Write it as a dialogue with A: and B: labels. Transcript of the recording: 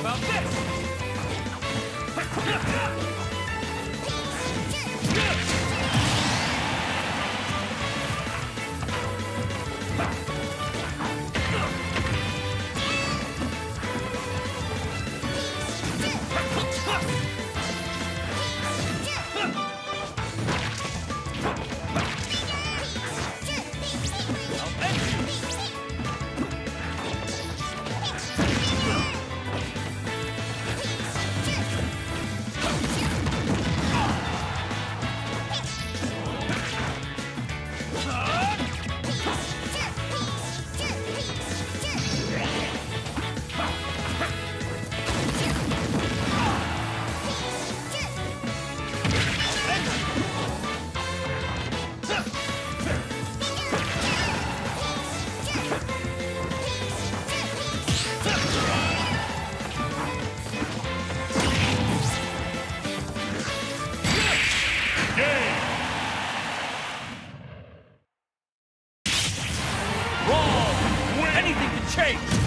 A: about this?
B: Hey!